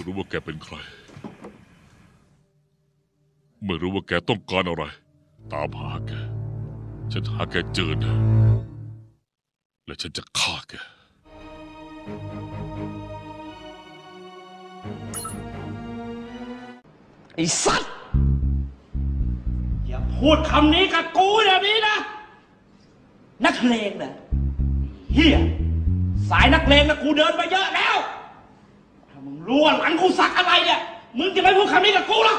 ไม่รู้ว่าแกเป็นใคร ไม่รู้ว่าแกต้องการอะไร ตามหาแก ฉันหาแกเจอนะ และฉันจะฆ่าแก ไอ้สัตว์ อย่าพูดคำนี้กับกูแบบนี้นะ นักเลงนะเฮียสายนักเลงนะกูเดินมาเยอะแล้ว มึงรู้ว่าหลังกูสักอะไรเนี่ย มึงจะไม่พูดคำนี้กับกูหรอก